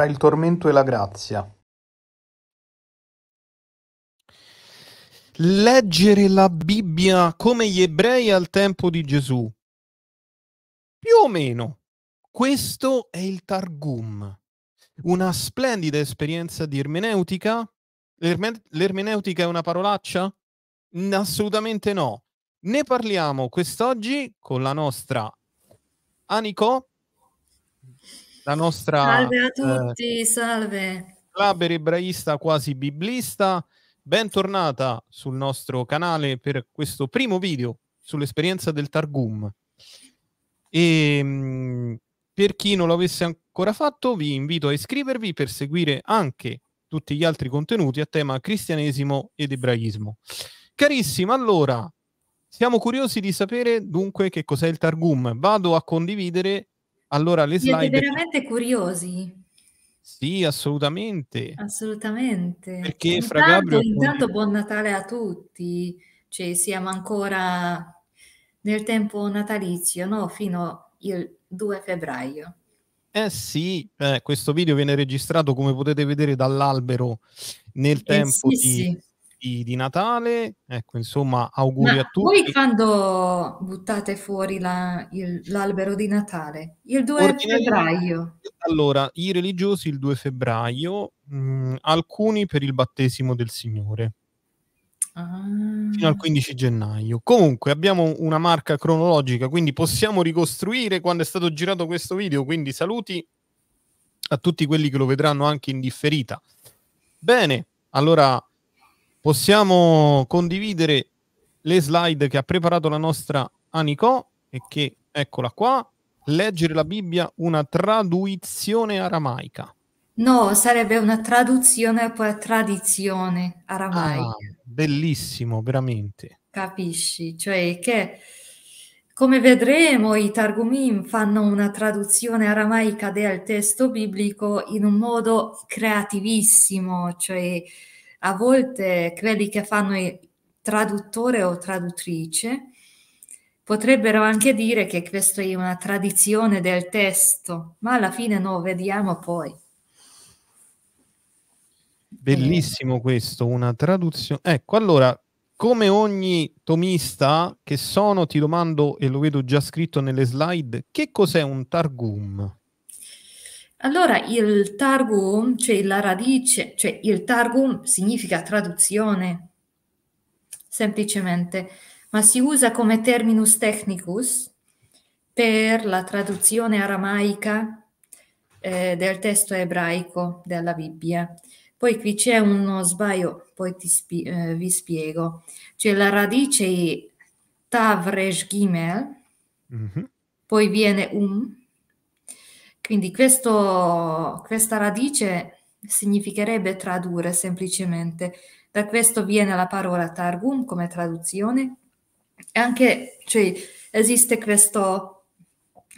fra il tormento e la grazia. Leggere la Bibbia come gli ebrei al tempo di Gesù. Più o meno. Questo è il Targum, una splendida esperienza di ermeneutica. L'erme- l'ermeneutica è una parolaccia? Assolutamente no. Ne parliamo quest'oggi con la nostra Anico, la nostra Salve a eh, tutti, salve. Claber ebraista quasi biblista. Bentornata sul nostro canale per questo primo video sull'esperienza del Targum. E mh, per chi non l'avesse ancora fatto, vi invito a iscrivervi per seguire anche tutti gli altri contenuti a tema cristianesimo ed ebraismo. Carissima, allora, siamo curiosi di sapere dunque che cos'è il Targum. Vado a condividere allora le Siete slide. veramente curiosi? Sì, assolutamente. Assolutamente. Perché Fra Intanto, Gabriel intanto buon Natale a tutti. Cioè, siamo ancora nel tempo natalizio, no? Fino il 2 febbraio. Eh sì, eh, questo video viene registrato come potete vedere dall'albero nel Eh tempo sì, di, sì. Di- di Natale. Ecco, insomma, auguri Ma a voi tutti. quando buttate fuori la- il- l'albero di Natale? Il 2 Ordinariamente, febbraio. allora, i religiosi il 2 febbraio, mh, alcuni per il battesimo del Signore, fino al Ah. 15 gennaio. Comunque abbiamo una marca cronologica, quindi possiamo ricostruire quando è stato girato questo video, quindi saluti a tutti quelli che lo vedranno anche in differita. Bene, allora possiamo condividere le slide che ha preparato la nostra Anico e che, eccola qua, leggere la Bibbia, una traduzione aramaica. No, sarebbe una traduzione poi tradizione Ah, aramaica, bellissimo, veramente. capisci? Cioè che, come vedremo, i Targumim fanno una traduzione aramaica del testo biblico in un modo creativissimo, cioè a volte quelli che fanno il traduttore o traduttrice potrebbero anche dire che questa è una tradizione del testo, ma alla fine no, vediamo poi. Bellissimo questo, una traduzione. Ecco, allora, come ogni tomista che sono, ti domando, e lo vedo già scritto nelle slide, che cos'è un Targum? Allora, il Targum, cioè la radice, cioè il Targum significa traduzione, semplicemente, ma si usa come terminus technicus per la traduzione aramaica eh, del testo ebraico della Bibbia. Poi qui c'è uno sbaglio, poi ti spi- eh, vi spiego. Cioè la radice è Tav Resh Gimel, Mhm. poi viene um, quindi questo, questa radice significherebbe tradurre semplicemente. Da questo viene la parola Targum come traduzione. Anche, cioè, esiste questo,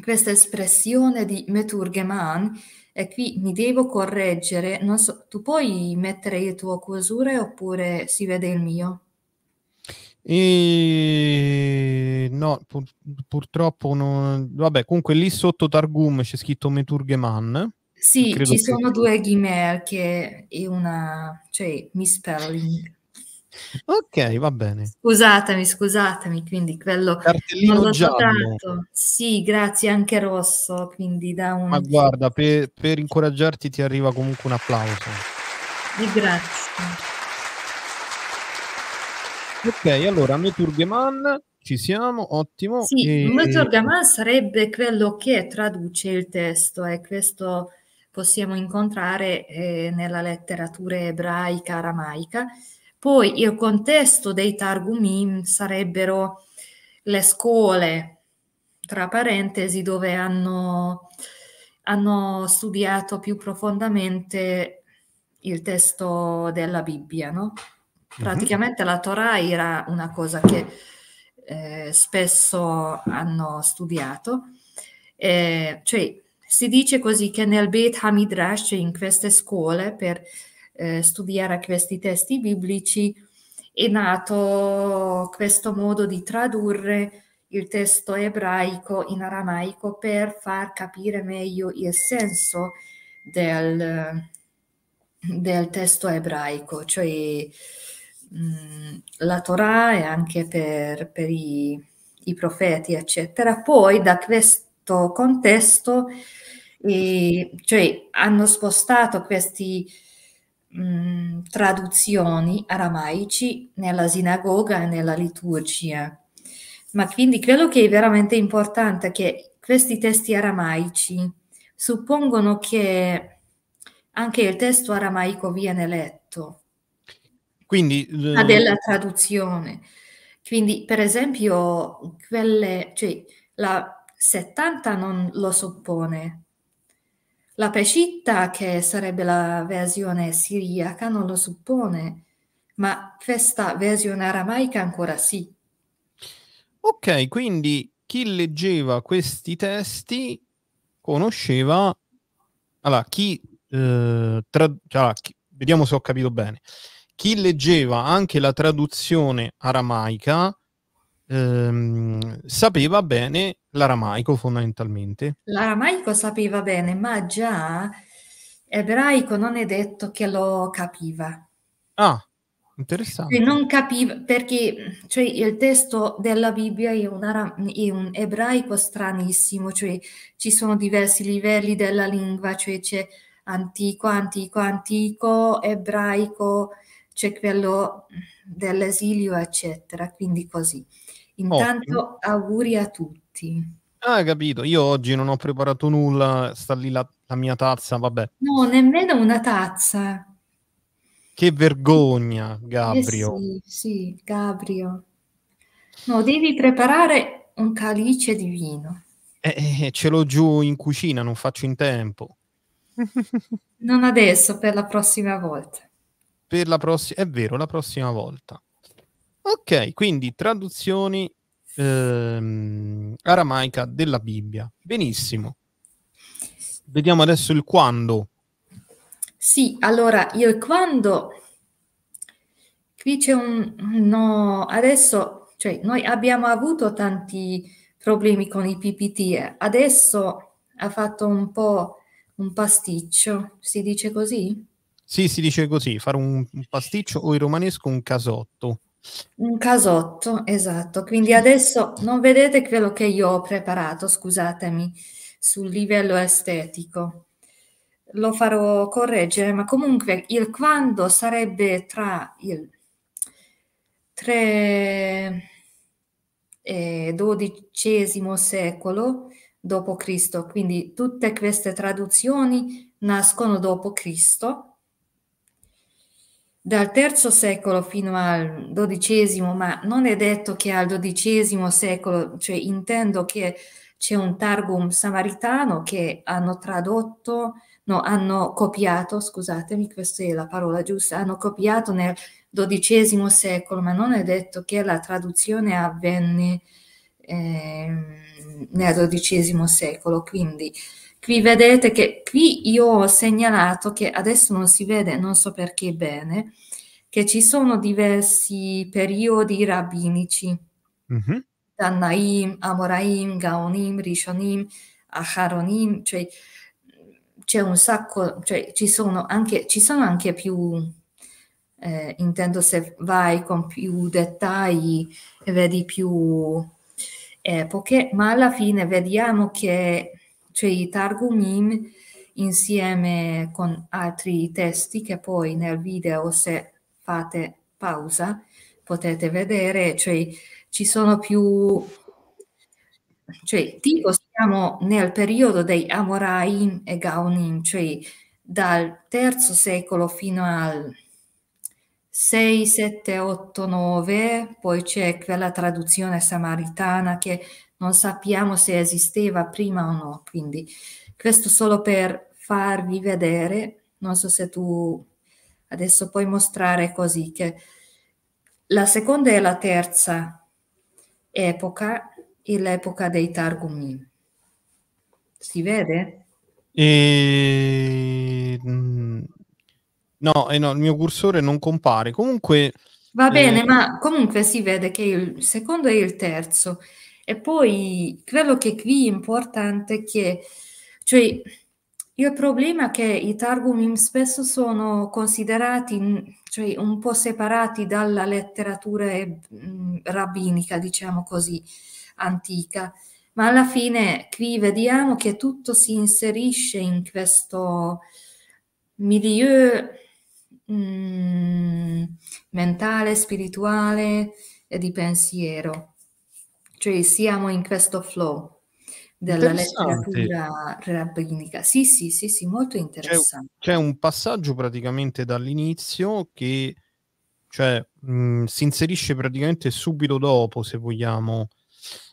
questa espressione di Meturgeman e qui mi devo correggere. Non so, tu puoi mettere il tuo cursore oppure si vede il mio? E no, pur- purtroppo non... Vabbè, comunque lì sotto Targum c'è scritto Meturgeman. Sì, ci che- sono due Gimel che è una, cioè, misspelling. Ok, va bene. Scusatemi, scusatemi, quindi quello non Cartellino l'ho giallo. notato. Sì, grazie anche rosso, quindi da un... Ma guarda, per, per incoraggiarti ti arriva comunque un applauso. Di grazie. Ok, allora Meturgeman, ci siamo, ottimo. Sì, E- Meturgaman sarebbe quello che traduce il testo e questo possiamo incontrare eh, nella letteratura ebraica, aramaica. Poi il contesto dei Targumim sarebbero le scuole, tra parentesi, dove hanno, hanno studiato più profondamente il testo della Bibbia, no? Praticamente la Torah era una cosa che eh, spesso hanno studiato, Eh, cioè si dice così che nel Beit Hamidrash, cioè in queste scuole per eh, studiare questi testi biblici, è nato questo modo di tradurre il testo ebraico in aramaico per far capire meglio il senso del, del testo ebraico, cioè la Torah e anche per, per i, i, profeti, eccetera. Poi da questo contesto eh, cioè, hanno spostato queste traduzioni aramaici nella sinagoga e nella liturgia. Ma quindi quello che è veramente importante è che questi testi aramaici suppongono che anche il testo aramaico viene letto. Quindi uh... della traduzione. Quindi, per esempio, quelle, cioè, la 70 non lo suppone. La Peshitta, che sarebbe la versione siriaca, non lo suppone, ma questa versione aramaica ancora sì. Ok, quindi chi leggeva questi testi conosceva... Allora, chi... Eh, tra... allora, chi... Vediamo se ho capito bene. Chi leggeva anche la traduzione aramaica ehm, sapeva bene l'aramaico fondamentalmente. L'aramaico sapeva bene, ma già ebraico non è detto che lo capiva. Ah, Interessante. non capiva perché cioè, il testo della Bibbia è un, ara- è un, ebraico stranissimo, cioè ci sono diversi livelli della lingua, cioè c'è antico, antico, antico, ebraico, c'è quello dell'esilio, eccetera. Quindi così. Intanto Ottimo. auguri a tutti. Ah, capito. Io oggi non ho preparato nulla, sta lì la, la mia tazza, vabbè. No, nemmeno una tazza. Che vergogna, Gabrio. Eh sì, sì, Gabrio. No, devi preparare un calice di vino. Eh, eh, ce l'ho giù in cucina, non faccio in tempo. non adesso, per la prossima volta. Per la prossima, è vero, la prossima volta. Ok, quindi traduzioni ehm, aramaica della Bibbia. Benissimo. Vediamo adesso il quando. Sì, allora io quando qui c'è un no, adesso, cioè noi abbiamo avuto tanti problemi con i PPT, adesso ha fatto un po' un pasticcio, si dice così? Sì, si dice così, fare un, pasticcio o in romanesco un casotto. Un casotto, esatto. Quindi adesso non vedete quello che io ho preparato, scusatemi, sul livello estetico lo farò correggere, ma comunque il quando sarebbe tra il 3 e XII secolo dopo Cristo, quindi tutte queste traduzioni nascono dopo Cristo. Dal terzo secolo fino al dodicesimo, ma non è detto che al dodicesimo secolo, cioè intendo che c'è un Targum samaritano che hanno tradotto no, hanno copiato, scusatemi, questa è la parola giusta, hanno copiato nel XII secolo, ma non è detto che la traduzione avvenne eh, nel XII secolo. Quindi qui vedete che qui io ho segnalato che adesso non si vede, non so perché bene, che ci sono diversi periodi rabbinici. Mm-hmm. Tannaim, Amoraim, Gaonim, Rishonim, Acharonim, cioè c'è un sacco, cioè ci sono anche, ci sono anche più, eh, intendo se vai con più dettagli e vedi più epoche, ma alla fine vediamo che cioè, i Targumim insieme con altri testi che poi nel video se fate pausa potete vedere, cioè ci sono più cioè tipo siamo nel periodo dei Amoraim e Gaonim, cioè dal terzo secolo fino al 6, 7, 8, 9, poi c'è quella traduzione samaritana che non sappiamo se esisteva prima o no, quindi questo solo per farvi vedere, non so se tu adesso puoi mostrare così che la seconda e la terza epoca e l'epoca dei Targumim. Si vede? E... Mm, no, eh no, il mio cursore non compare. Comunque... Va bene, eh... ma comunque si vede che il secondo e il terzo. E poi quello che qui è importante che, cioè, Il problema è che i Targumim spesso sono considerati cioè, un po' separati dalla letteratura mm, rabbinica, diciamo così, antica, ma alla fine qui vediamo che tutto si inserisce in questo milieu mm, mentale, spirituale e di pensiero. Cioè siamo in questo flow della letteratura rabbinica. Sì, sì, sì, sì, molto interessante. C'è, c'è un passaggio praticamente dall'inizio che cioè, mh, si inserisce praticamente subito dopo, se vogliamo,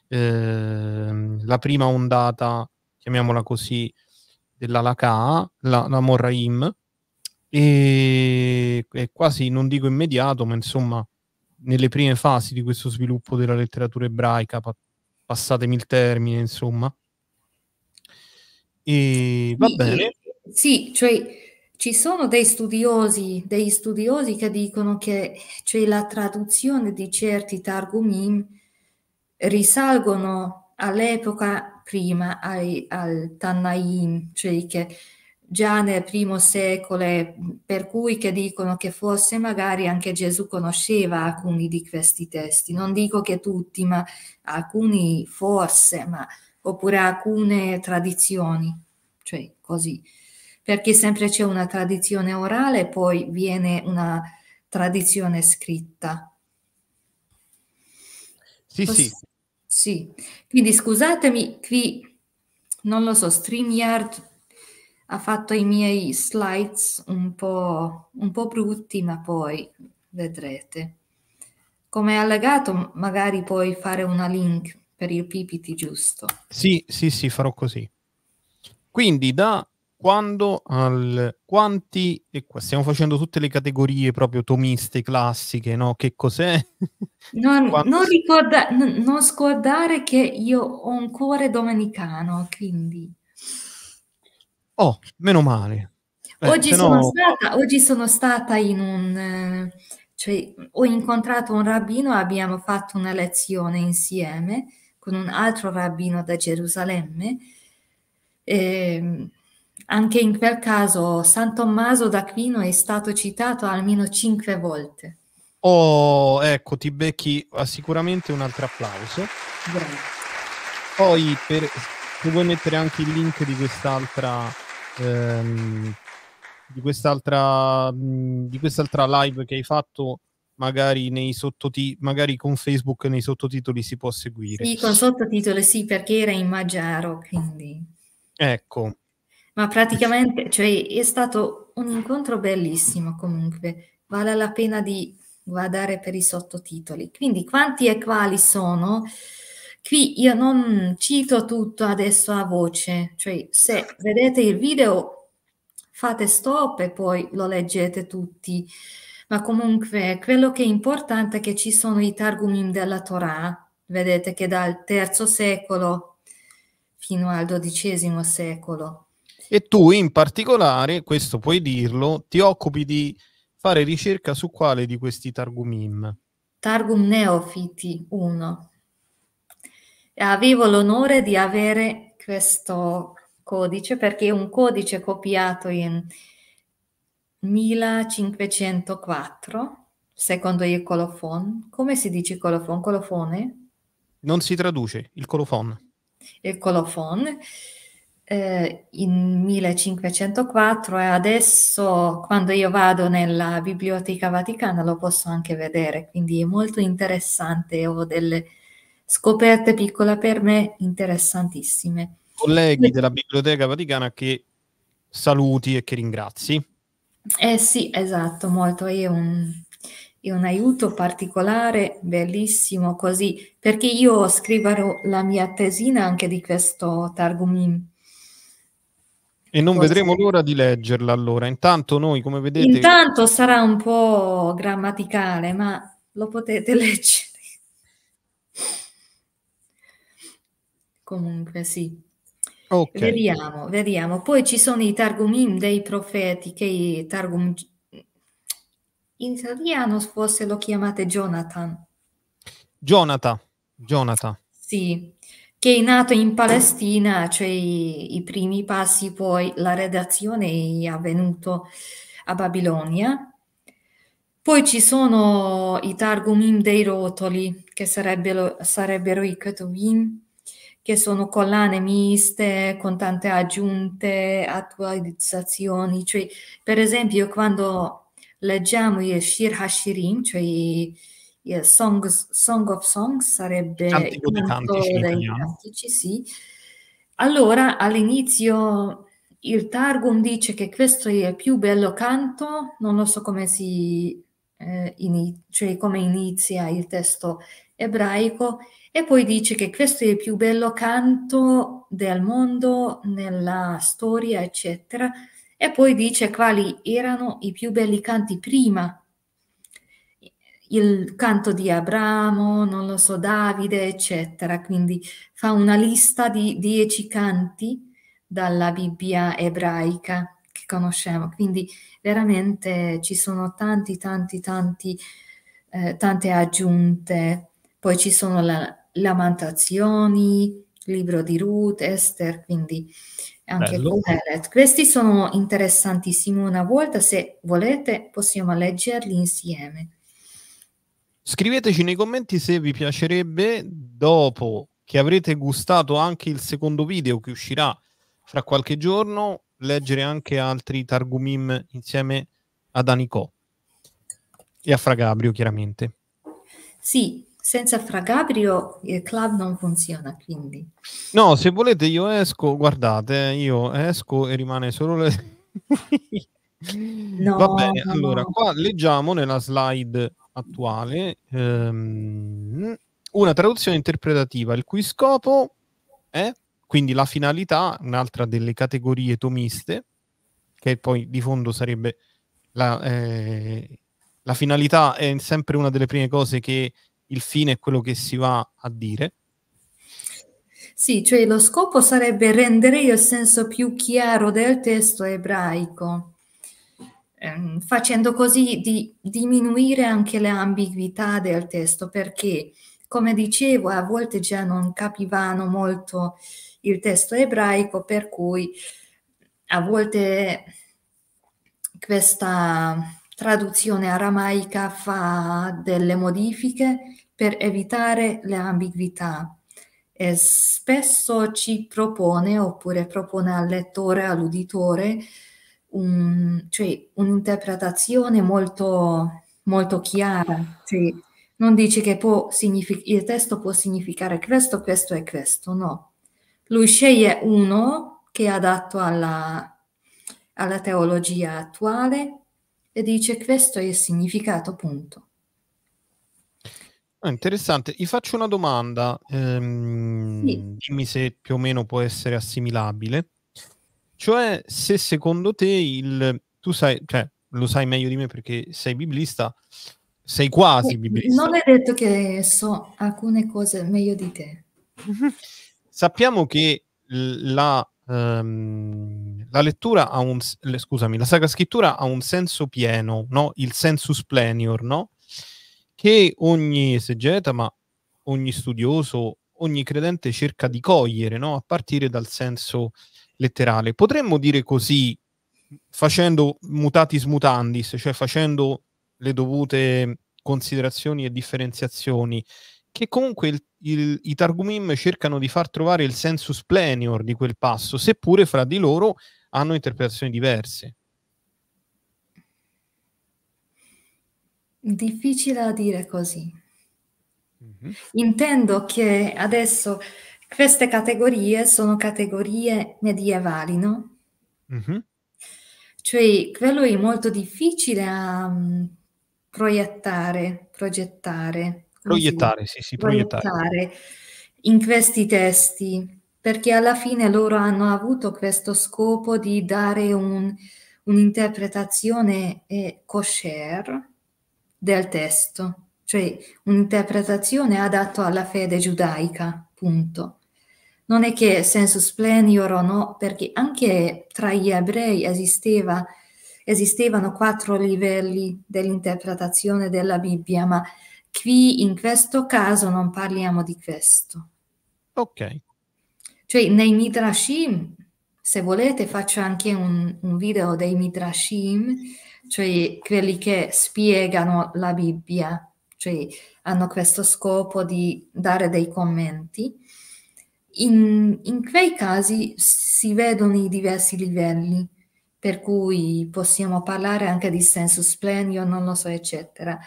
eh, la prima ondata, chiamiamola così, della Laka, la, la Morraim, e è quasi, non dico immediato, ma insomma, nelle prime fasi di questo sviluppo della letteratura ebraica, pa- passatemi il termine, insomma. E va bene. Sì, cioè ci sono dei studiosi, dei studiosi che dicono che cioè, la traduzione di certi targumim risalgono all'epoca prima ai, al Tannaim, cioè che già nel primo secolo, per cui che dicono che forse magari anche Gesù conosceva alcuni di questi testi. Non dico che tutti, ma alcuni forse, ma, oppure alcune tradizioni, cioè così. Perché sempre c'è una tradizione orale e poi viene una tradizione scritta. Sì, Cos- sì. Sì, quindi scusatemi, qui non lo so, StreamYard ha fatto i miei slides un po', un po' brutti, ma poi vedrete. Come allegato, magari puoi fare una link per il PPT giusto. Sì, sì, sì, farò così. Quindi da quando al quanti e qua stiamo facendo tutte le categorie proprio tomiste classiche, no? Che cos'è? Non, non, ricorda, n- non scordare che io ho un cuore domenicano, quindi Oh, meno male. Eh, oggi, sono no... stata, oggi sono stata in un cioè ho incontrato un rabbino, abbiamo fatto una lezione insieme con un altro rabbino da Gerusalemme. E ehm, anche in quel caso San Tommaso d'Aquino è stato citato almeno cinque volte. Oh, ecco, ti becchi sicuramente un altro applauso. Grazie. Poi, per, se vuoi mettere anche il link di quest'altra, ehm, di quest'altra, di quest'altra live che hai fatto, magari nei sottotitoli, magari con Facebook nei sottotitoli si può seguire. Sì, con sottotitoli sì, perché era in Maggiaro, quindi... Ecco, ma praticamente, cioè, è stato un incontro bellissimo comunque, vale la pena di guardare per i sottotitoli. Quindi quanti e quali sono? Qui io non cito tutto adesso a voce, cioè se vedete il video fate stop e poi lo leggete tutti, ma comunque quello che è importante è che ci sono i Targumim della Torah, vedete che dal terzo secolo fino al dodicesimo secolo e tu in particolare, questo puoi dirlo, ti occupi di fare ricerca su quale di questi Targumim? Targum Neofiti 1. Avevo l'onore di avere questo codice perché è un codice copiato in 1504 secondo il colofon. Come si dice colofon? Colofone? Non si traduce, il colofon. Il colofon eh, in 1504 e adesso quando io vado nella Biblioteca Vaticana lo posso anche vedere, quindi è molto interessante, ho delle scoperte piccole per me interessantissime. Colleghi della Biblioteca Vaticana che saluti e che ringrazi. Eh sì, esatto, molto, è un, è un aiuto particolare, bellissimo così, perché io scriverò la mia tesina anche di questo Targumim e non Forse... vedremo l'ora di leggerla allora. Intanto noi, come vedete... Intanto sarà un po' grammaticale, ma lo potete leggere. Comunque sì. Okay. Vediamo, vediamo. Poi ci sono i Targumim dei profeti, che i Targum... In italiano forse lo chiamate Jonathan. Jonathan. Jonathan. Sì, che è nato in Palestina, cioè i, i primi passi, poi la redazione è avvenuto a Babilonia. Poi ci sono i Targumim dei rotoli, che sarebbero, sarebbero i Ketuvim, che sono collane miste con tante aggiunte, attualizzazioni. Cioè, per esempio, quando leggiamo il Shir Hashirim, cioè il Songs, Song of Songs sarebbe Cantico cantici dei cantici, sì. Allora, all'inizio il Targum dice che questo è il più bello canto, non lo so come si eh, ini- cioè come inizia il testo ebraico, e poi dice che questo è il più bello canto del mondo nella storia, eccetera, e poi dice quali erano i più belli canti prima il canto di Abramo, non lo so, Davide, eccetera. Quindi fa una lista di dieci canti dalla Bibbia ebraica che conosciamo. Quindi veramente ci sono tanti, tanti, tanti, eh, tante aggiunte. Poi ci sono le lamentazioni, libro di Ruth, Esther, quindi anche. Coelet. Questi sono interessantissimi. Una volta, se volete, possiamo leggerli insieme. Scriveteci nei commenti se vi piacerebbe, dopo che avrete gustato anche il secondo video che uscirà fra qualche giorno, leggere anche altri Targumim insieme ad Anicò e a Fra Gabrio, chiaramente. Sì, senza Fra Gabrio il club non funziona, quindi. No, se volete io esco, guardate, io esco e rimane solo le... No, Va bene, no, allora, no. qua leggiamo nella slide attuale ehm, una traduzione interpretativa, il cui scopo è quindi la finalità, un'altra delle categorie tomiste, che poi di fondo sarebbe la, eh, la finalità è sempre una delle prime cose che il fine è quello che si va a dire. Sì, cioè lo scopo sarebbe rendere il senso più chiaro del testo ebraico, ehm, facendo così di diminuire anche le ambiguità del testo, perché, come dicevo, a volte già non capivano molto il testo ebraico, per cui a volte questa traduzione aramaica fa delle modifiche per evitare le ambiguità e spesso ci propone oppure propone al lettore, all'uditore, un, cioè un'interpretazione molto, molto chiara. Cioè, non dice che signific- il testo può significare questo, questo e questo, no. Lui sceglie uno che è adatto alla, alla teologia attuale e dice questo è il significato, punto. Ah, interessante. Gli faccio una domanda, ehm, Sì. dimmi se più o meno può essere assimilabile. Cioè, se secondo te il tu sai, cioè, lo sai meglio di me perché sei biblista, sei quasi biblista. Non è detto che so alcune cose meglio di te. Sappiamo che la, ehm, la lettura ha un, scusami, la Sacra Scrittura ha un senso pieno, no? Il sensus plenior, no? Che ogni esegeta, ma ogni studioso, ogni credente cerca di cogliere, no? A partire dal senso letterale. Potremmo dire così, facendo mutatis mutandis, cioè facendo le dovute considerazioni e differenziazioni, che comunque il- il- i Targumim cercano di far trovare il sensus plenior di quel passo, seppure fra di loro hanno interpretazioni diverse. Difficile da dire così. Intendo che adesso queste categorie sono categorie medievali, no? Mhm. Cioè, quello è molto difficile a mm, proiettare, progettare? Proiettare, sì, sì, proiettare. proiettare in questi testi, perché alla fine loro hanno avuto questo scopo di dare un- un'interpretazione eh, kosher del testo, cioè un'interpretazione adatta alla fede giudaica, punto. Non è che sensus plenior no, perché anche tra gli ebrei esisteva, esistevano quattro livelli dell'interpretazione della Bibbia, ma qui in questo caso non parliamo di questo. Ok, Cioè, nei Midrashim, se volete, faccio anche un, un video dei Midrashim, cioè quelli che spiegano la Bibbia, cioè hanno questo scopo di dare dei commenti. In, in quei casi si vedono i diversi livelli, per cui possiamo parlare anche di sensus plenio, non lo so, eccetera.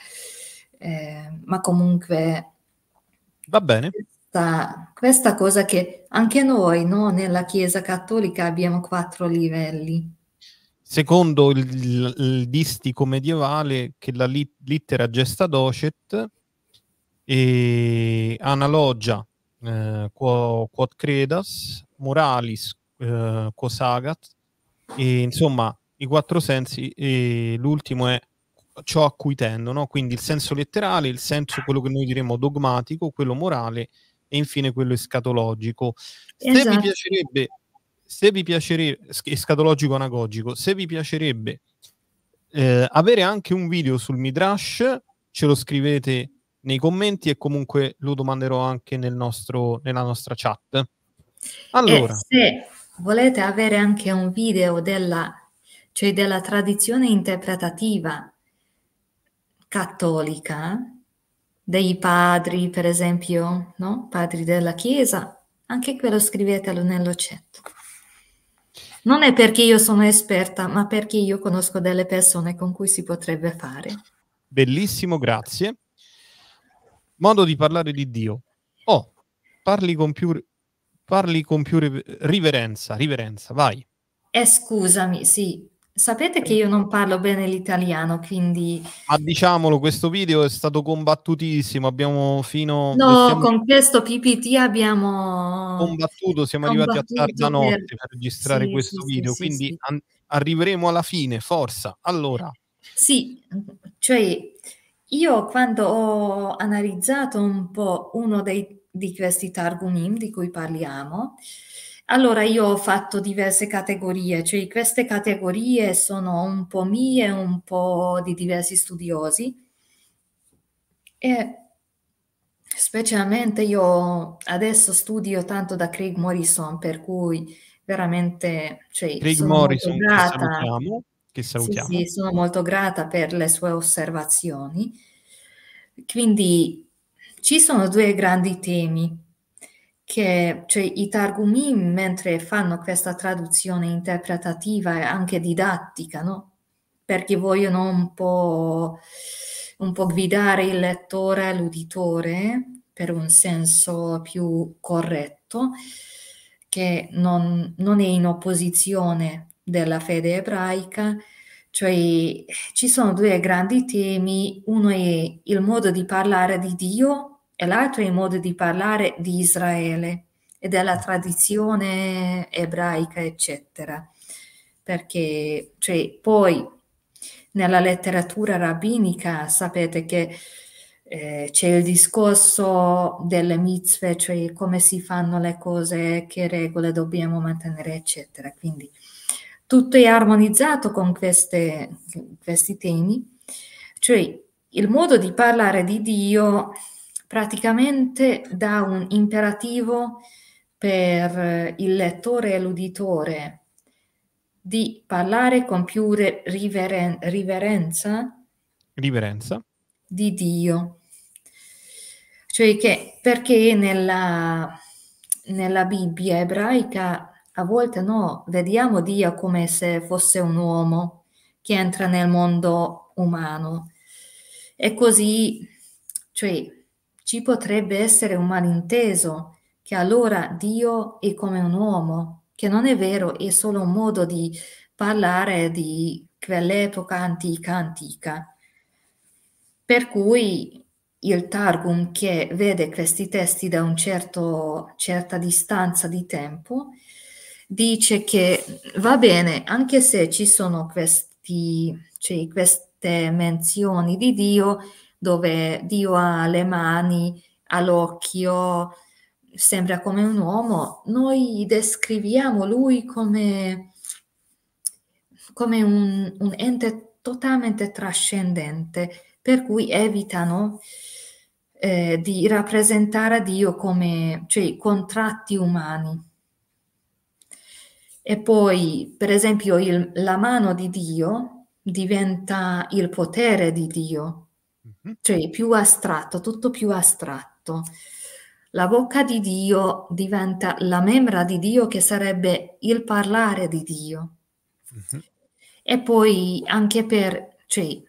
Eh, ma comunque... Va bene. Questa, questa cosa che anche noi, no, nella Chiesa Cattolica abbiamo quattro livelli. Secondo il, il, il distico medievale, che la lit- littera gesta docet e analogia eh, quod credas, moralis eh, cosagat, e insomma i quattro sensi, e l'ultimo è ciò a cui tendo, no? quindi il senso letterale, il senso quello che noi diremo dogmatico, quello morale e infine quello escatologico. Se vi Esatto. piacerebbe, se vi piacerebbe, escatologico anagogico, se vi piacerebbe eh, avere anche un video sul Midrash, ce lo scrivete nei commenti e comunque lo domanderò anche nel nostro, nella nostra chat. Allora, E se volete avere anche un video della, cioè della tradizione interpretativa cattolica, dei padri, per esempio, no? Padri della Chiesa, anche quello scrivetelo nello chat. Non è perché io sono esperta, ma perché io conosco delle persone con cui si potrebbe fare. bellissimo, grazie. Modo di parlare di Dio. Oh, parli con più, parli con più riv- riverenza, riverenza, vai. E scusami, sì, sapete che io non parlo bene l'italiano, quindi Ma diciamolo, questo video è stato combattutissimo, abbiamo fino... no, siamo con questo PPT abbiamo combattuto, siamo arrivati a combattuto tarda notte per- per registrare sì, questo sì, video, sì, quindi an- arriveremo alla fine, forza. Allora, Sì, cioè io quando ho analizzato un po' uno dei, di questi Targumim di cui parliamo, allora io ho fatto diverse categorie, cioè queste categorie sono un po' mie, un po' di diversi studiosi e specialmente io adesso studio tanto da Craig Morrison, per cui veramente cioè, Craig Morrison che salutiamo, che Sì, salutiamo. sì, sono molto grata per le sue osservazioni. Quindi ci sono due grandi temi che, cioè i Targumim, mentre fanno questa traduzione interpretativa e anche didattica, no? Perché vogliono un po', un po' guidare il lettore, l'uditore, per un senso più corretto, che non, non è in opposizione della fede ebraica, cioè ci sono due grandi temi, uno è il modo di parlare di Dio e l'altro è il modo di parlare di Israele e della tradizione ebraica, eccetera. Perché cioè, poi nella letteratura rabbinica sapete che eh, c'è il discorso delle mitzvah, cioè come si fanno le cose, che regole dobbiamo mantenere, eccetera. Quindi tutto è armonizzato con queste, questi temi, cioè il modo di parlare di Dio praticamente dà un imperativo per il lettore e l'uditore di parlare con più re- riveren- riverenza Riverenza. di Dio. Cioè che perché nella, nella Bibbia ebraica a volte no, vediamo Dio come se fosse un uomo che entra nel mondo umano. E così, cioè, ci potrebbe essere un malinteso che allora Dio è come un uomo, che non è vero, è solo un modo di parlare di quell'epoca antica antica. Per cui il Targum che vede questi testi da una certa distanza di tempo dice che va bene, anche se ci sono questi, cioè, queste menzioni di Dio dove Dio ha le mani, ha l'occhio, sembra come un uomo, noi descriviamo lui come, come un, un ente totalmente trascendente, per cui evitano eh, di rappresentare Dio come cioè, contratti umani. E poi, per esempio, il, la mano di Dio diventa il potere di Dio. Cioè più astratto, tutto più astratto. La bocca di Dio diventa la membra di Dio che sarebbe il parlare di Dio. Mm-hmm. E poi anche per, cioè,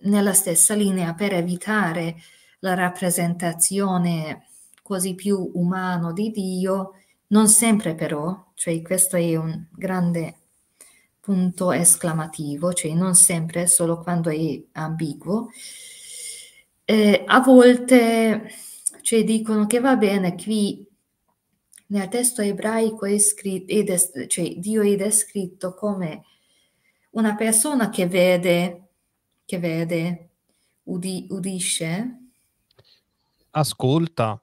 nella stessa linea, per evitare la rappresentazione così più umano di Dio, non sempre però, cioè questo è un grande punto esclamativo, cioè non sempre, solo quando è ambiguo. Eh, a volte cioè, dicono che va bene, qui nel testo ebraico è scritto, è des- cioè Dio è descritto come una persona che vede, che vede, udi- udisce, ascolta,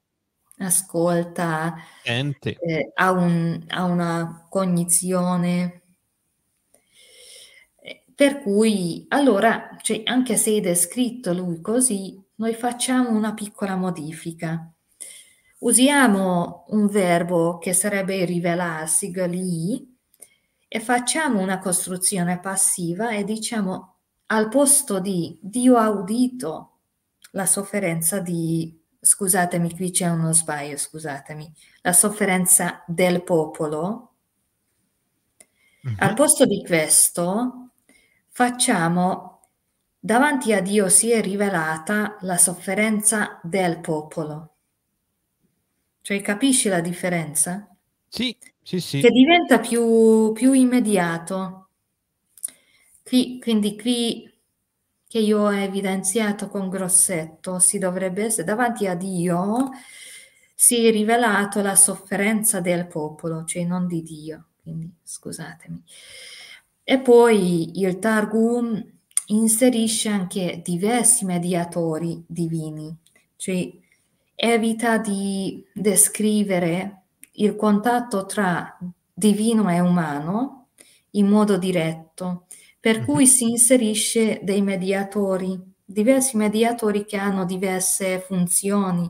ascolta, eh, ha, un, ha, una cognizione. Eh, per cui, allora, cioè, anche se è descritto lui così, noi facciamo una piccola modifica. Usiamo un verbo che sarebbe rivelarsi, gali, e facciamo una costruzione passiva e diciamo al posto di Dio ha udito la sofferenza di scusatemi, qui c'è uno sbaglio, scusatemi, la sofferenza del popolo, uh-huh. al posto di questo facciamo davanti a Dio si è rivelata la sofferenza del popolo. Cioè capisci la differenza? Sì, sì, sì. Che diventa più, più immediato. Qui, quindi qui che io ho evidenziato con grossetto, si dovrebbe essere davanti a Dio, si è rivelato la sofferenza del popolo, cioè non di Dio, quindi scusatemi. E poi il Targum inserisce anche diversi mediatori divini, cioè evita di descrivere il contatto tra divino e umano in modo diretto, per cui si inserisce dei mediatori, diversi mediatori che hanno diverse funzioni.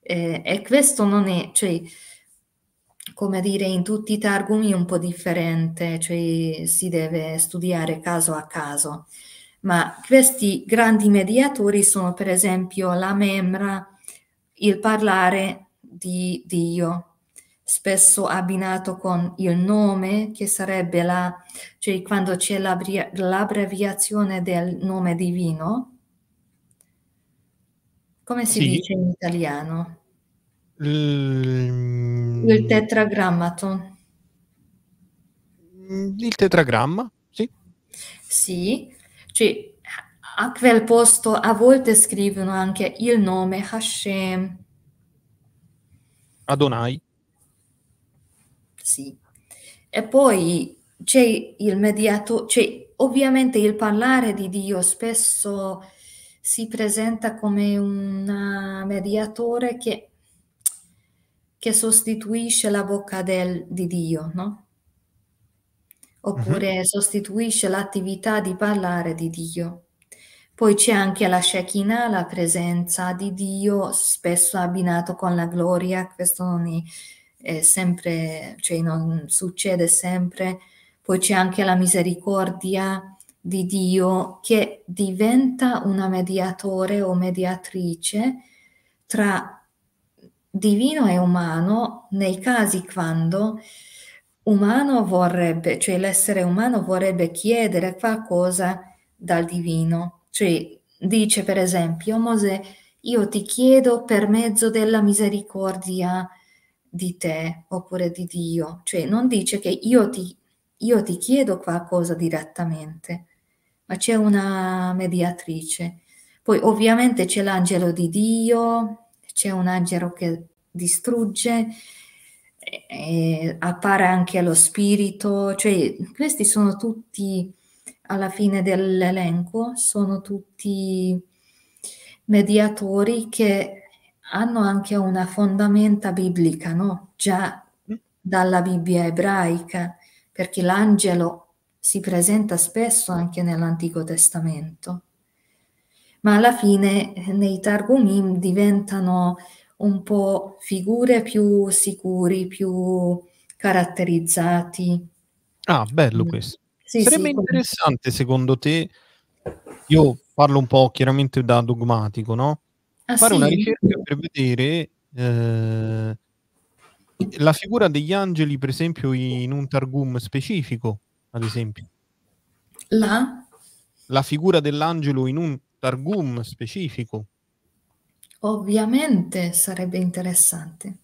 Eh, e questo non è, cioè, come dire, in tutti i targumi è un po' differente, cioè si deve studiare caso a caso. Ma questi grandi mediatori sono per esempio la membra, il parlare di Dio, spesso abbinato con il nome, che sarebbe la, cioè quando c'è l'abbreviazione del nome divino. Come si sì. dice in italiano? Mm. Il tetragrammaton. Il tetragramma, sì. Sì, cioè a quel posto a volte scrivono anche il nome Hashem. Adonai sì. E poi c'è il mediatore, cioè ovviamente il parlare di Dio spesso si presenta come un mediatore che, che sostituisce la bocca del, di Dio, no? Oppure uh-huh. sostituisce l'attività di parlare di Dio. Poi c'è anche la Shekinah, la presenza di Dio, spesso abbinato con la gloria, questo non è è sempre, cioè non succede sempre. Poi c'è anche la misericordia di Dio che diventa una mediatore o mediatrice tra divino e umano nei casi quando umano vorrebbe, cioè l'essere umano vorrebbe chiedere qualcosa dal divino. Cioè dice per esempio Mosè, io ti chiedo per mezzo della misericordia di te oppure di Dio, cioè non dice che io ti, io ti chiedo qualcosa direttamente, ma c'è una mediatrice. Poi ovviamente c'è l'angelo di Dio, c'è un angelo che distrugge, e appare anche lo spirito, cioè questi sono tutti alla fine dell'elenco, sono tutti mediatori che hanno anche una fondamenta biblica, no? Già dalla Bibbia ebraica, perché l'angelo si presenta spesso anche nell'Antico Testamento. Ma alla fine nei Targumim diventano un po' figure più sicuri, più caratterizzati. Ah, bello Mm. questo. Sì, Sarebbe sì, come- interessante secondo te, io parlo un po' chiaramente da dogmatico, no? Ah, Fare una sì? ricerca per vedere eh, la figura degli angeli, per esempio, in un Targum specifico, ad esempio. La? La figura dell'angelo in un Targum specifico. Ovviamente sarebbe interessante.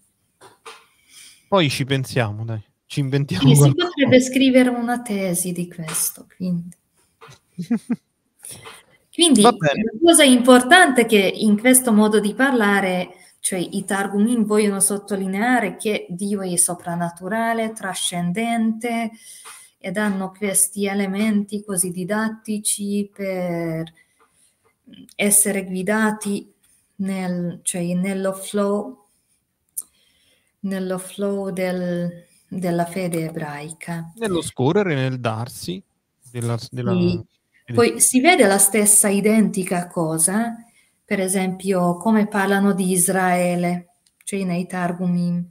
Poi ci pensiamo, dai. Ci inventiamo Sì, si potrebbe scrivere una tesi di questo, quindi. Quindi la cosa importante è che in questo modo di parlare, cioè i Targumim vogliono sottolineare che Dio è soprannaturale, trascendente ed hanno questi elementi così didattici per essere guidati nel, cioè nello flow, nello flow del- della fede ebraica. Nello scorrere, nel darsi della, della Sì. Poi si vede la stessa identica cosa, per esempio, come parlano di Israele, cioè nei Targumim.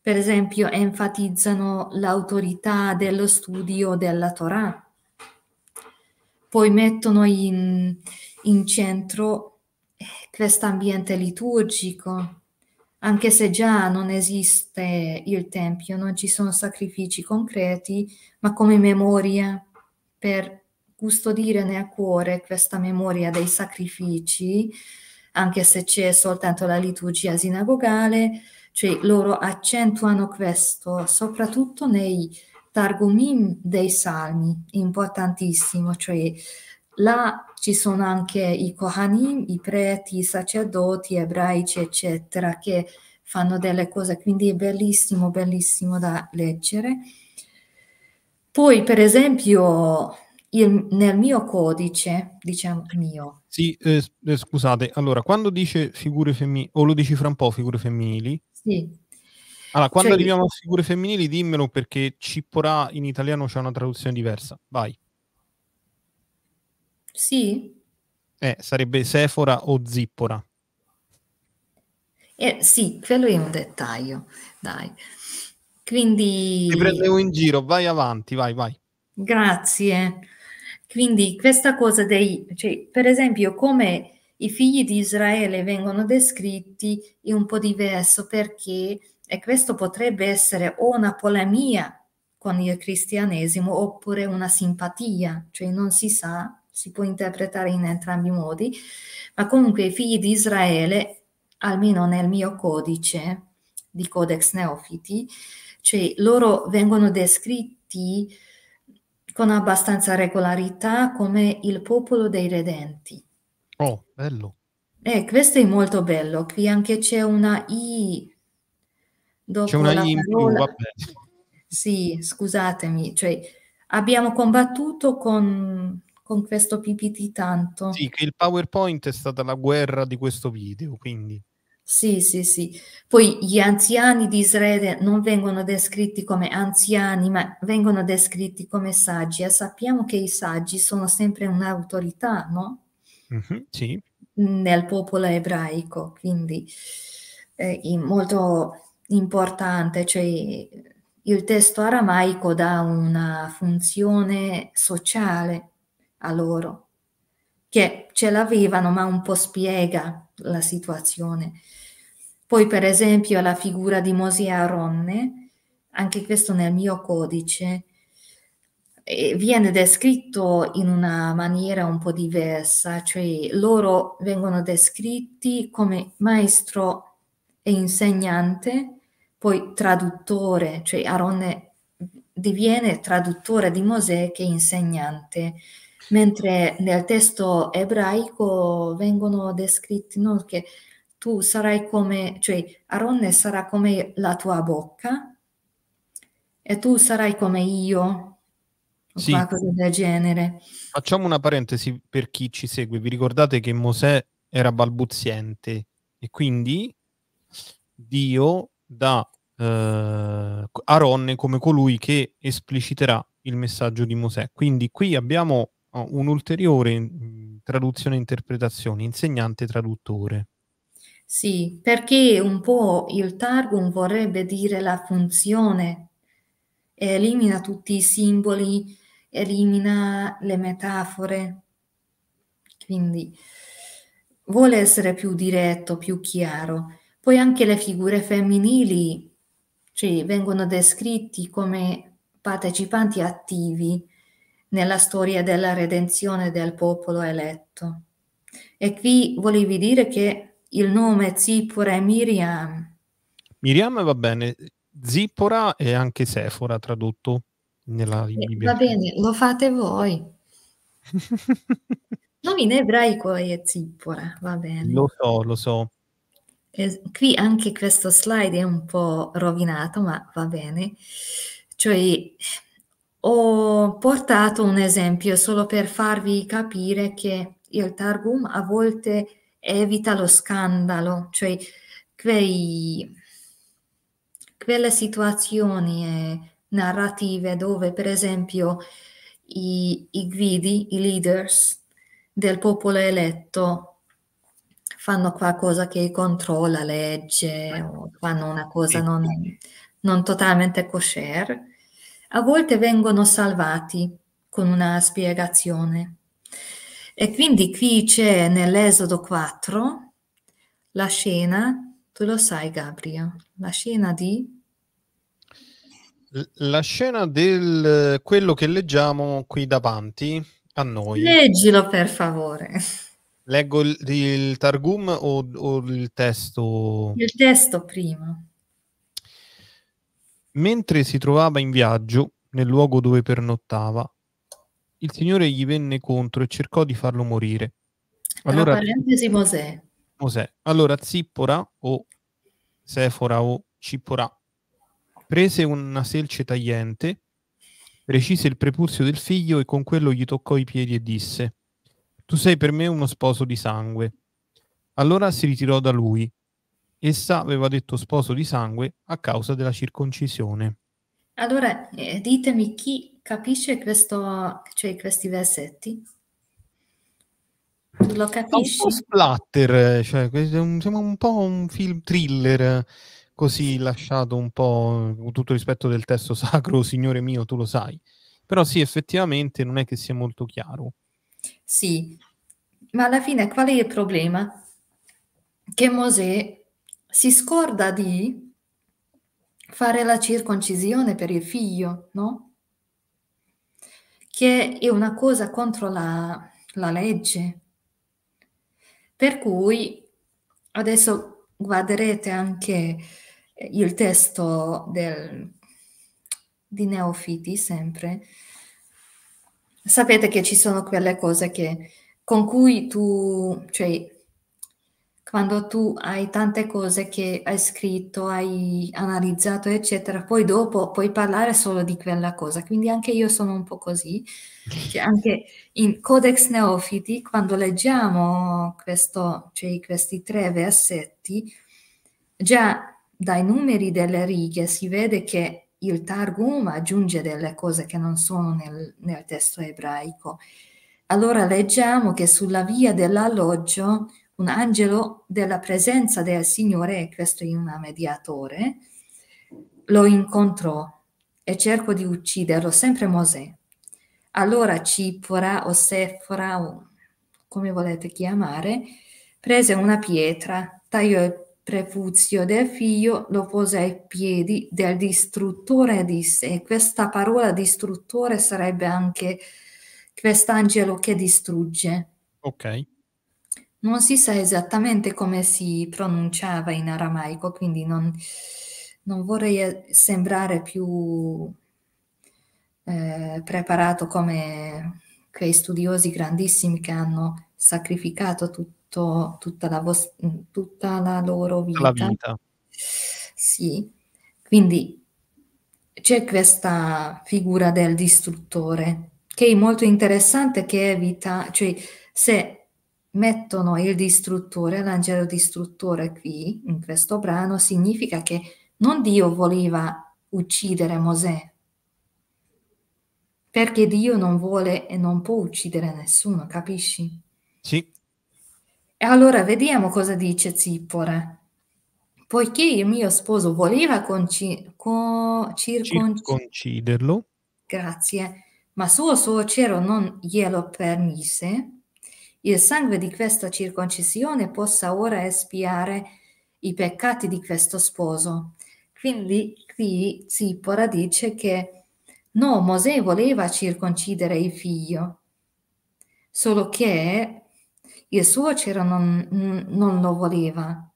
Per esempio, enfatizzano l'autorità dello studio della Torah. Poi mettono in, in centro eh, questo ambiente liturgico, anche se già non esiste il Tempio, non ci sono sacrifici concreti, ma come memoria per custodire nel cuore questa memoria dei sacrifici, anche se c'è soltanto la liturgia sinagogale, cioè loro accentuano questo soprattutto nei Targumim dei Salmi, importantissimo, cioè là ci sono anche i Kohanim, i preti, i sacerdoti ebraici, eccetera, che fanno delle cose, quindi è bellissimo, bellissimo da leggere. Poi, per esempio, il- nel mio codice, diciamo mio, Sì, eh, eh, scusate, allora, quando dice figure femminili, o lo dici fra un po' figure femminili, sì, allora, quando Cioè- arriviamo a figure femminili dimmelo perché Cipporà in italiano c'è una traduzione diversa, vai. sì, Eh, sarebbe Sephora o Zippora. eh, sì, quello è un dettaglio, dai. Quindi... Ti prendevo in giro, vai avanti, vai, vai. Grazie. Quindi questa cosa dei, cioè, per esempio, come i figli di Israele vengono descritti è un po' diverso perché, e questo potrebbe essere o una polemica con il cristianesimo oppure una simpatia, cioè non si sa, si può interpretare in entrambi i modi, ma comunque i figli di Israele, almeno nel mio codice di Codex Neofiti, cioè loro vengono descritti con abbastanza regolarità come il popolo dei redenti. Oh, bello. E questo è molto bello. Qui anche c'è una I dopo C'è una I in più, parola. vabbè. Sì, scusatemi, cioè abbiamo combattuto con, con questo PPT tanto. Sì, che il PowerPoint è stata la guerra di questo video, quindi. Sì, sì, sì. Poi gli anziani di Israele non vengono descritti come anziani, ma vengono descritti come saggi. E sappiamo che i saggi sono sempre un'autorità, no? Mhm, sì. Nel popolo ebraico, quindi è molto importante, cioè il testo aramaico dà una funzione sociale a loro, che ce l'avevano, ma un po' spiega la situazione. Poi, per esempio, la figura di Mosè Aronne, anche questo nel mio codice, viene descritto in una maniera un po' diversa, cioè loro vengono descritti come maestro e insegnante, poi traduttore, cioè Aronne diviene traduttore di Mosè che insegnante, mentre nel testo ebraico vengono descritti no, che tu sarai come, cioè Aronne sarà come la tua bocca e tu sarai come io, Sì. qualcosa del genere. Facciamo una parentesi per chi ci segue. Vi ricordate che Mosè era balbuziente e quindi Dio dà eh, Aronne come colui che espliciterà il messaggio di Mosè. Quindi qui abbiamo oh, un'ulteriore mh, traduzione e interpretazione, insegnante traduttore. Sì, perché un po' il Targum vorrebbe dire la funzione elimina tutti i simboli, elimina le metafore. Quindi vuole essere più diretto, più chiaro. Poi anche le figure femminili cioè, vengono descritti come partecipanti attivi nella storia della redenzione del popolo eletto. E qui volevi dire che il nome Zippora e Miriam. Miriam va bene, Zippora e anche Sefora tradotto nella Eh, Bibbia. va bene, lo fate voi. Nome in ebraico è Zippora, va bene. lo so, lo so. Qui anche questo slide è un po' rovinato, ma va bene. Cioè, ho portato un esempio solo per farvi capire che il Targum a volte evita lo scandalo, cioè quei, quelle situazioni eh, narrative dove, per esempio, i, i guidi, i leaders del popolo eletto fanno qualcosa che contro la legge o fanno una cosa non, non totalmente kosher, a volte vengono salvati con una spiegazione. E quindi qui c'è nell'Esodo 4 la scena, tu lo sai Gabriel, la scena di... La scena del quello che leggiamo qui davanti a noi. Leggilo per favore. Leggo il, il Targum o, o il testo? Il testo prima. Mentre si trovava in viaggio nel luogo dove pernottava, il Signore gli venne contro e cercò di farlo morire. Tra Allora, parentesi Mosè. Mosè, allora Zippora o Sefora o Cippora prese una selce tagliente, precise il prepuzio del figlio e con quello gli toccò i piedi e disse: Tu sei per me uno sposo di sangue. Allora si ritirò da lui. Essa aveva detto sposo di sangue a causa della circoncisione. Allora, eh, ditemi chi capisce questo, cioè questi versetti? Lo Fa un capisci? po' splatter, cioè è un- sembra un po' un film thriller così lasciato un po' con tutto rispetto del testo sacro, Signore mio, tu lo sai. Però sì, effettivamente non è che sia molto chiaro. Sì, ma alla fine qual è il problema? Che Mosè si scorda di fare la circoncisione per il figlio, no? Che è una cosa contro la, la legge. Per cui adesso guarderete anche il testo del, di Neofiti sempre. Sapete che ci sono quelle cose che, con cui tu, cioè, quando tu hai tante cose che hai scritto, hai analizzato, eccetera, poi dopo puoi parlare solo di quella cosa. Quindi anche io sono un po' così. Cioè, anche in Codex Neofiti, quando leggiamo questo, cioè, questi tre versetti, già dai numeri delle righe si vede che il Targum aggiunge delle cose che non sono nel, nel testo ebraico. Allora leggiamo che sulla via dell'alloggio un angelo della presenza del Signore, e questo è un mediatore, lo incontrò e cercò di ucciderlo, sempre Mosè. Allora Cipora o Sefora, come volete chiamare, prese una pietra, tagliò il prepuzio del figlio, lo pose ai piedi del distruttore e disse, e questa parola distruttore sarebbe anche quest'angelo che distrugge. Ok. Non si sa esattamente come si pronunciava in aramaico, quindi non, non vorrei eh, sembrare più eh, preparato come quei studiosi grandissimi che hanno sacrificato tutto, tutta, la vos- tutta la loro vita. La vita. Sì, quindi c'è questa figura del distruttore che è molto interessante che evita, cioè se mettono il distruttore, l'angelo distruttore qui in questo brano, significa che non Dio voleva uccidere Mosè, perché Dio non vuole e non può uccidere nessuno, capisci? Sì. E allora vediamo cosa dice Zippora. poiché il mio sposo voleva conci- co- circonc- Circonciderlo. Grazie, ma suo suocero non glielo permise, il sangue di questa circoncisione possa ora espiare i peccati di questo sposo. Quindi qui Zippora dice che no, Mosè voleva circoncidere il figlio, solo che il suocero non, non lo voleva.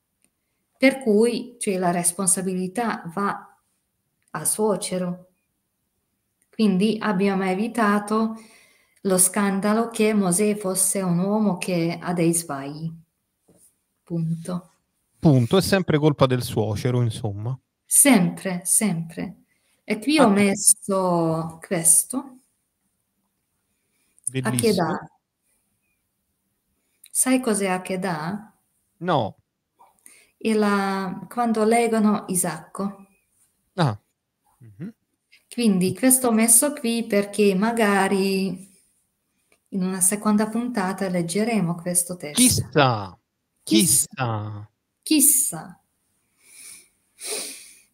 Per cui cioè, la responsabilità va al suocero. Quindi abbiamo evitato lo scandalo che Mosè fosse un uomo che ha dei sbagli. Punto. Punto, è sempre colpa del suocero, insomma. Sempre, sempre. E qui ho messo questo. Bellissimo. Akedah. Sai cos'è Akedah? No. La, quando leggono Isacco. Ah. Mhm. Quindi questo ho messo qui perché magari in una seconda puntata leggeremo questo testo. Chissà. chissà, Chissà.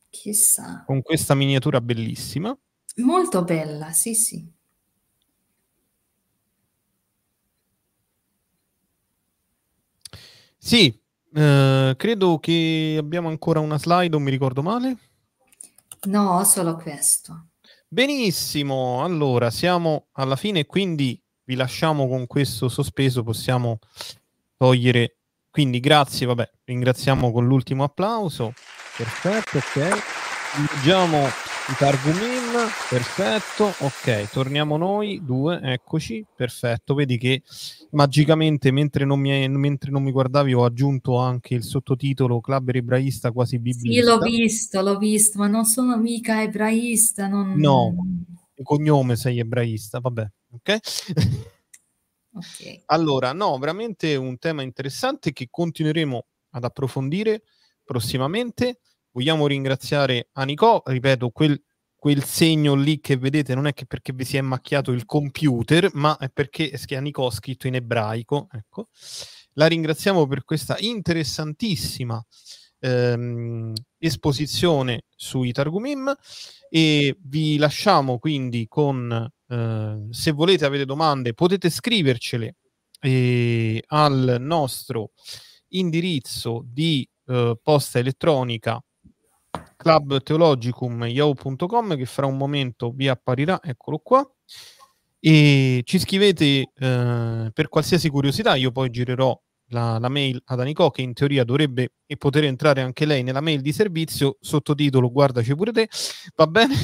Chissà. con questa miniatura bellissima. Molto bella, sì, sì. Sì, eh, credo che abbiamo ancora una slide, non mi ricordo male. No, solo questo. Benissimo, allora siamo alla fine, quindi vi lasciamo con questo sospeso, possiamo togliere. Quindi grazie, vabbè, ringraziamo con l'ultimo applauso. Perfetto, ok. Leggiamo i Targumim, perfetto, ok, torniamo noi, due, eccoci, perfetto, vedi che magicamente mentre non mi, mentre non mi guardavi ho aggiunto anche il sottotitolo Club Ebraista quasi biblista. Sì, l'ho visto, l'ho visto, ma non sono mica ebraista. Non... No, il cognome sei ebraista, vabbè, ok? Ok. Allora, no, veramente un tema interessante che continueremo ad approfondire prossimamente. Vogliamo ringraziare Anico, ripeto, quel, quel segno lì che vedete non è che perché vi si è macchiato il computer, ma è perché è Anico ha scritto in ebraico. Ecco. La ringraziamo per questa interessantissima ehm, esposizione sui Targumim e vi lasciamo quindi con eh, se volete avete domande potete scrivercele eh, al nostro indirizzo di eh, posta elettronica clubteologicum.yahoo.com che fra un momento vi apparirà eccolo qua. E ci scrivete eh, per qualsiasi curiosità io poi girerò la, la, mail ad Anico che in teoria dovrebbe poter entrare anche lei nella mail di servizio. Sottotitolo guardaci pure te. Va bene?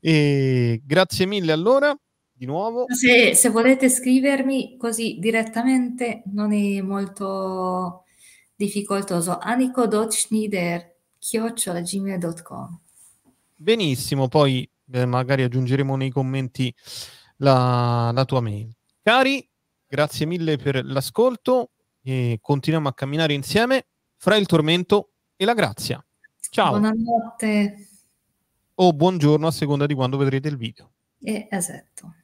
E grazie mille allora di nuovo. Se, se volete scrivermi così direttamente non è molto difficoltoso. Anico.schneider chiocciolagmail.com benissimo poi eh, magari aggiungeremo nei commenti la, la tua mail cari grazie mille per l'ascolto e continuiamo a camminare insieme fra il tormento e la grazia. Ciao. Buonanotte. O buongiorno a seconda di quando vedrete il video. Eh, esatto.